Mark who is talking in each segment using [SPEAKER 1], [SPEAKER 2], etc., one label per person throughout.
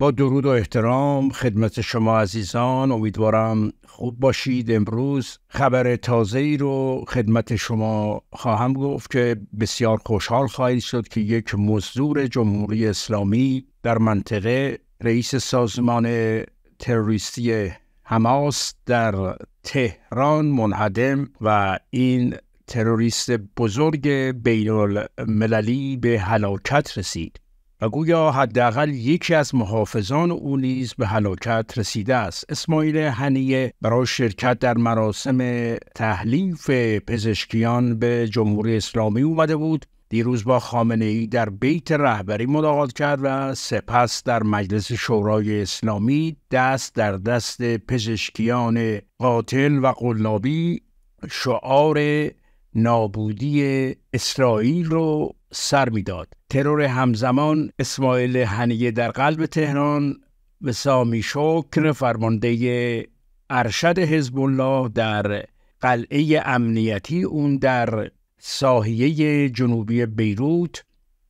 [SPEAKER 1] با درود و احترام خدمت شما عزیزان امیدوارم خوب باشید. امروز خبر تازه ای رو خدمت شما خواهم گفت که بسیار خوشحال خواهید شد که یک مزدور جمهوری اسلامی در منطقه رئیس سازمان تروریستی حماس در تهران منهدم و این تروریست بزرگ بین المللی به هلاکت رسید. و گویا حداقل یکی از محافظان او نیز به هلاکت رسیده است. اسماعیل هنیه برای شرکت در مراسم تحلیف پزشکیان به جمهوری اسلامی اومده بود. دیروز با خامنه ای در بیت رهبری ملاقات کرد و سپس در مجلس شورای اسلامی دست در دست پزشکیان قاتل و قلابی شعار نابودی اسرائیل رو سر می‌داد. ترور همزمان اسماعیل هنیه در قلب تهران و سامی شکر فرمانده ارشد حزب الله در قلعه امنیتی اون در ساحیه جنوبی بیروت.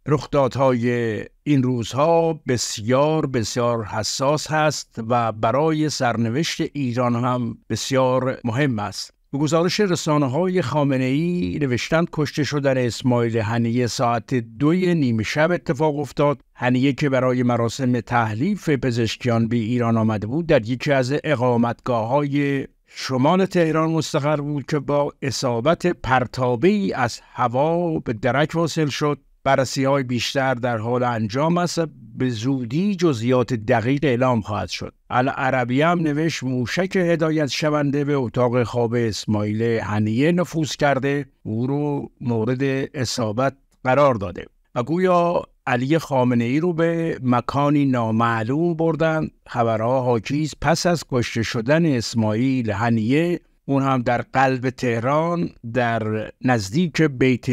[SPEAKER 1] رخدادهای این روزها بسیار بسیار حساس هست و برای سرنوشت ایران هم بسیار مهم است. به گزارش رسانه های خامنه ای نوشتند کشته شدن اسماعیل هنیه ساعت دوی نیمه شب اتفاق افتاد. هنیه که برای مراسم تحلیف پزشکیان به ایران آمده بود در یکی از اقامتگاه های شمال تهران مستقر بود که با اصابت پرتابه از هوا به درک واصل شد. بررسی های بیشتر در حال انجام است به زودی جزئیات دقیق اعلام خواهد شد. العربی هم نوشت موشک هدایت شونده به اتاق خواب اسماعیل هنیه نفوذ کرده. او رو مورد اصابت قرار داده. و گویا علی خامنه ای رو به مکانی نامعلوم بردن. خبرها حاکیز پس از کشته شدن اسماعیل هنیه اون هم در قلب تهران در نزدیک بیت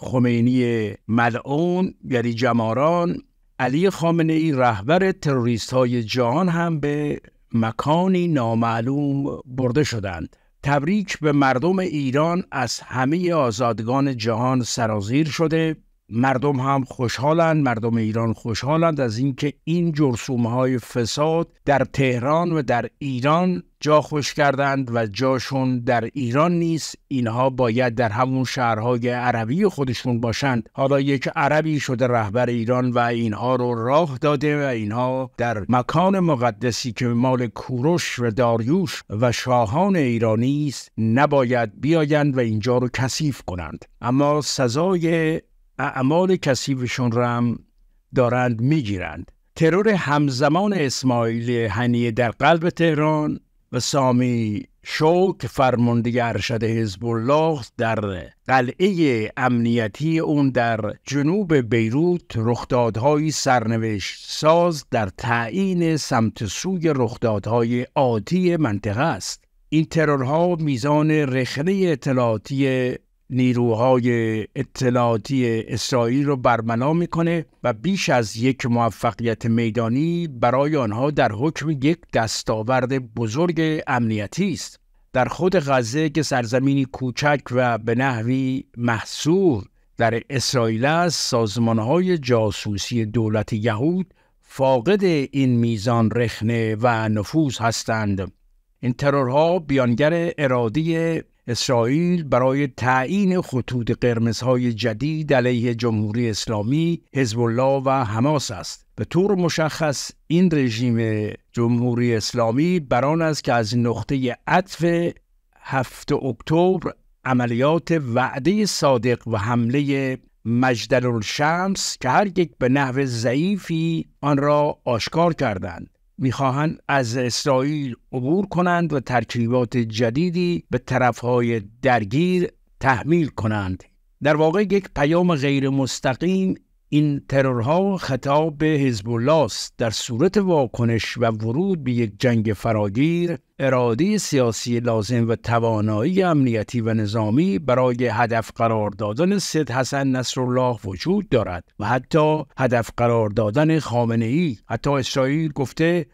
[SPEAKER 1] خمینی ملعون یعنی جماران علی خامنه ای رهبر تروریست های جهان هم به مکانی نامعلوم برده شدند. تبریک به مردم ایران از همه آزادگان جهان سرازیر شده. مردم هم خوشحالند مردم ایران خوشحالند از اینکه این جرسوم های فساد در تهران و در ایران جا خوش کردند و جاشون در ایران نیست. اینها باید در همون شهرهای عربی خودشون باشند. حالا یک عربی شده رهبر ایران و اینها رو راه داده و اینها در مکان مقدسی که مال کوروش و داریوش و شاهان ایرانی است نباید بیایند و اینجا رو کثیف کنند. اما سزای اعمال کثیفشون را هم دارند می‌گیرند. ترور همزمان اسماعیل هنیه در قلب تهران و سامی شوک فرمانده ارشد حزب الله در قلعه امنیتی اون در جنوب بیروت رخدادهای سرنوشت ساز در تعیین سمت سوی رخدادهای عادی منطقه است. این ترورها میزان رخنه اطلاعاتی نیروهای اطلاعاتی اسرائیل رو برملا می‌کنه و بیش از یک موفقیت میدانی برای آنها در حکم یک دستاورد بزرگ امنیتی است. در خود غزه که سرزمینی کوچک و به نحوی محصور در اسرائیل است سازمانهای جاسوسی دولت یهود فاقد این میزان رخنه و نفوذ هستند. این ترورها بیانگر اراده اسرائیل برای تعیین خطوط قرمزهای جدید علیه جمهوری اسلامی، حزب الله و حماس است. به طور مشخص این رژیم جمهوری اسلامی بران است که از نقطه عطف هفت اکتبر عملیات وعده صادق و حمله مجدل الشمس که هر یک به نحو ضعیفی آن را آشکار کردند می‌خواهند از اسرائیل عبور کنند و ترکیبات جدیدی به طرفهای درگیر تحمیل کنند. در واقع یک پیام غیر مستقیم این ترورها خطاب به حزب الله در صورت واکنش و ورود به یک جنگ فراگیر اراده سیاسی لازم و توانایی امنیتی و نظامی برای هدف قرار دادن سید حسن نصرالله وجود دارد و حتی هدف قرار دادن خامنه ای حتی اسرائیل گفته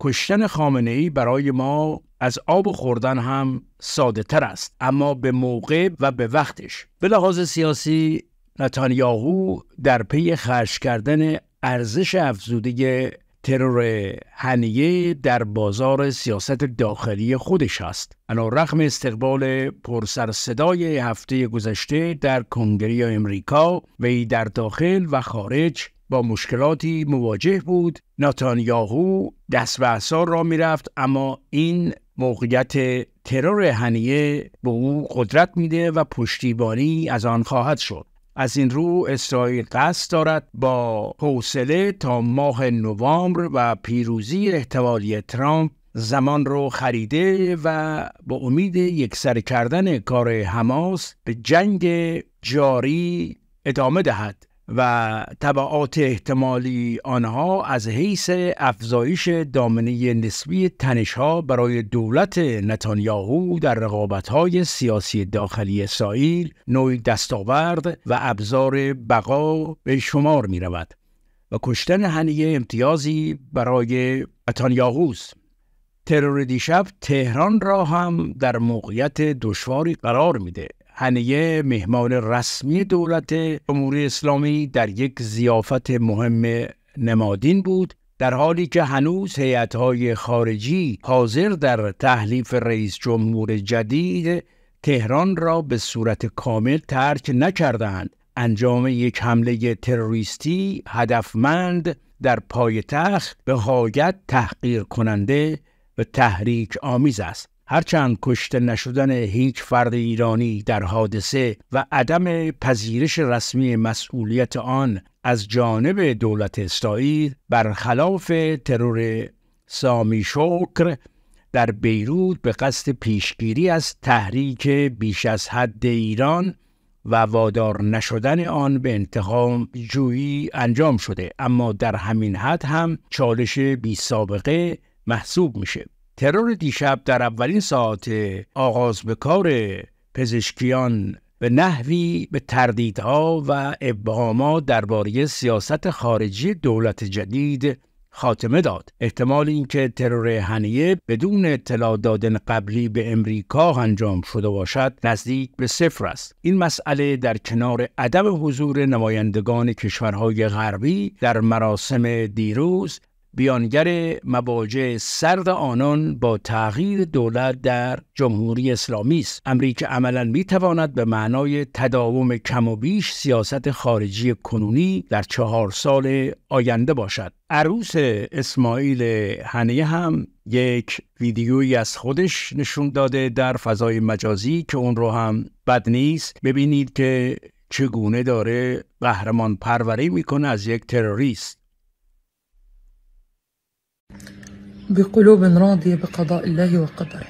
[SPEAKER 1] کشتن خامنه ای برای ما از آب خوردن هم ساده تر است. اما به موقع و به وقتش. به لحاظ سیاسی نتانیاهو در پی خرج کردن ارزش افزوده ترور هنیه در بازار سیاست داخلی خودش است. انا رقم استقبال پرسر صدای هفته گذشته در کنگره امریکا و در داخل و خارج با مشکلاتی مواجه بود ناتانیاهو دست به اثار را می‌رفت اما این موقعیت ترور هنیه به او قدرت میده و پشتیبانی از آن خواهد شد از این رو اسرائیل قصد دارد با حوصله تا ماه نوامبر و پیروزی احتمالی ترامپ زمان رو خریده و با امید یکسر کردن کار حماس به جنگ جاری ادامه دهد. و طبعات احتمالی آنها از حیث افزایش دامنه نسبی تنشها برای دولت نتانیاهو در رقابتهای سیاسی داخلی اسرائیل نوعی دستاورد و ابزار بقا به شمار می رود و کشتن هنیه امتیازی برای نتانیاهوست. ترور دیشب تهران را هم در موقعیت دشواری قرار میده. هنیه مهمان رسمی دولت جمهوری اسلامی در یک زیافت مهم نمادین بود در حالی که هنوز هیئت‌های خارجی حاضر در تحلیف رئیس جمهور جدید تهران را به صورت کامل ترک نکردند. انجام یک حمله تروریستی هدفمند در پایتخت به حاجت تحقیر کننده و تحریک آمیز است. هرچند کشته نشدن هیچ فرد ایرانی در حادثه و عدم پذیرش رسمی مسئولیت آن از جانب دولت اسرائیل برخلاف ترور سامی شکر در بیروت به قصد پیشگیری از تحریک بیش از حد ایران و وادار نشدن آن به انتقام جویی انجام شده. اما در همین حد هم چالش بی سابقه محسوب میشه. ترور دیشب در اولین ساعت آغاز به کار پزشکیان به نحوی به تردیدها و ابهامات درباره سیاست خارجی دولت جدید خاتمه داد. احتمال اینکه ترور هنیه بدون اطلاع دادن قبلی به امریکا انجام شده باشد نزدیک به صفر است. این مسئله در کنار عدم حضور نمایندگان کشورهای غربی در مراسم دیروز بیانگر مواجه سرد آنان با تغییر دولت در جمهوری اسلامی است. امری که عملا می‌تواند به معنای تداوم کم و بیش سیاست خارجی کنونی در چهار سال آینده باشد. عروس اسماعیل هنیه هم یک ویدیویی از خودش نشون داده در فضای مجازی که اون رو هم بد نیست. ببینید که چگونه داره قهرمان پروری می‌کنه از یک تروریست.
[SPEAKER 2] بقلوب راضية بقضاء الله وقدره.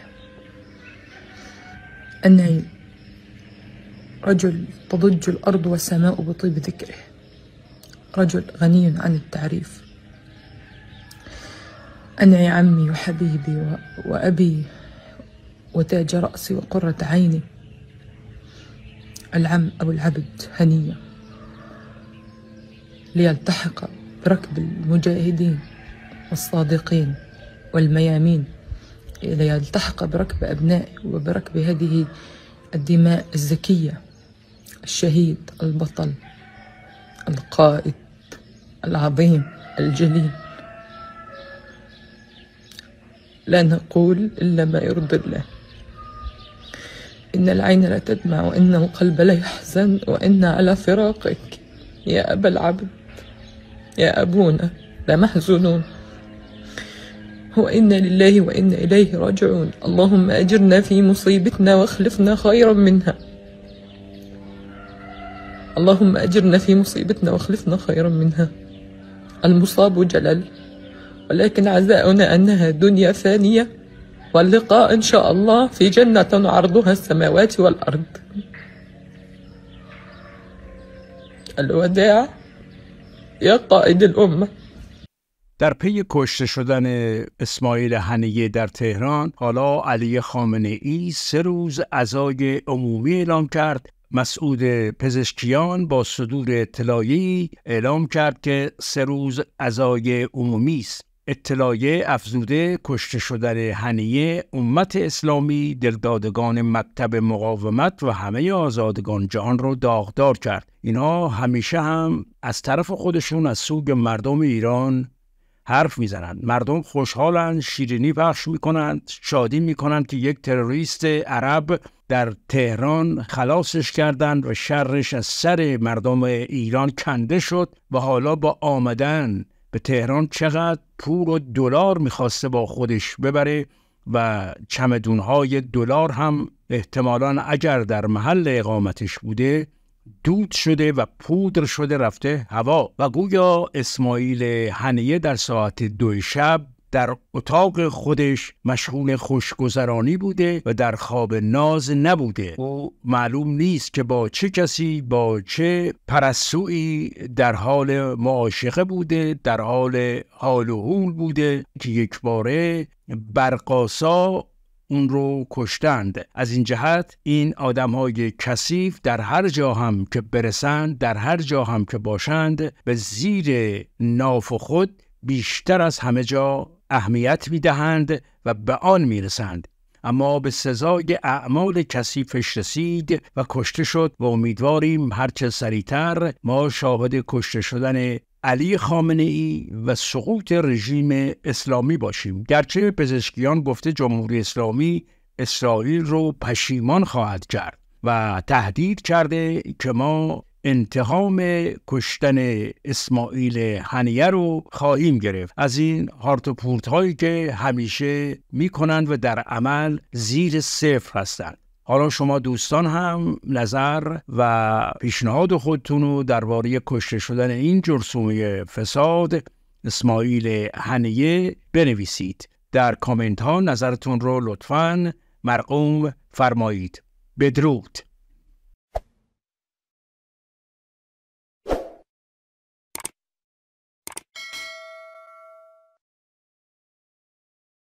[SPEAKER 2] أني رجل تضج الأرض والسماء بطيب ذكره. رجل غني عن التعريف. أنعي عمي وحبيبي وأبي وتاج رأسي وقرة عيني. العم أبو العبد هنية. ليلتحق بركب المجاهدين. والصادقين والميامين. ليلتحق بركب أبنائي وبركب هذه الدماء الزكية الشهيد البطل القائد العظيم الجليل. لا نقول إلا ما يرضي الله. إن العين لا تدمع وإن القلب لا يحزن وإن على فراقك يا أبا العبد يا أبونا لمحزونون وإنا لله وإنا إليه راجعون. اللهم أجرنا في مصيبتنا واخلفنا خيرا منها. اللهم أجرنا في مصيبتنا واخلفنا خيرا منها. المصاب جلل ولكن عزاؤنا أنها دنيا فانية واللقاء إن شاء الله في جنة عرضها السماوات والأرض. الوداع يا قائد الأمة.
[SPEAKER 1] در پی کشته شدن اسماعیل هنیه در تهران حالا علی خامنه ای سه روز عزای عمومی اعلام کرد. مسعود پزشکیان با صدور اطلاعی اعلام کرد که سه روز عزای عمومی است. اطلاعیه افزوده کشته شدن هنیه امت اسلامی دلدادگان مکتب مقاومت و همه آزادگان جهان را داغدار کرد. اینها همیشه هم از طرف خودشون از سوگ مردم ایران حرف می‌زنند. مردم خوشحالند شیرینی پخش می‌کنند شادی می‌کنند که یک تروریست عرب در تهران خلاصش کردند و شرش از سر مردم ایران کنده شد و حالا با آمدن به تهران چقدر پول و دلار می‌خواسته با خودش ببره و چمدونهای دلار هم احتمالا اگر در محل اقامتش بوده دود شده و پودر شده رفته هوا و گویا اسماعیل هنیه در ساعت دو شب در اتاق خودش مشغول خوشگذرانی بوده و در خواب ناز نبوده. او معلوم نیست که با چه کسی با چه پرسوی در حال معاشقه بوده در حال حال و حول بوده که یک باره برقاسا اون رو کشتند. از این جهت این آدم های کثیف در هر جا هم که برسند در هر جا هم که باشند به زیر ناف خود بیشتر از همه جا اهمیت می‌دهند و به آن می‌رسند. اما به سزای اعمال کثیفش رسید و کشته شد و امیدواریم هرچه سریعتر ما شاهد کشته شدن علی خامنه ای و سقوط رژیم اسلامی باشیم. گرچه پزشکیان گفته جمهوری اسلامی اسرائیل رو پشیمان خواهد کرد و تهدید کرده که ما انتقام کشتن اسماعیل هنیه رو خواهیم گرفت. از این هارت و پورت هایی که همیشه می‌کنند و در عمل زیر صفر هستند. حالا شما دوستان هم نظر و پیشنهاد خودتون رو درباره کشته شدن این جرسومه فساد اسماعیل هنیه بنویسید. در کامنت ها نظرتون رو لطفا مرقوم فرمایید. بدرود.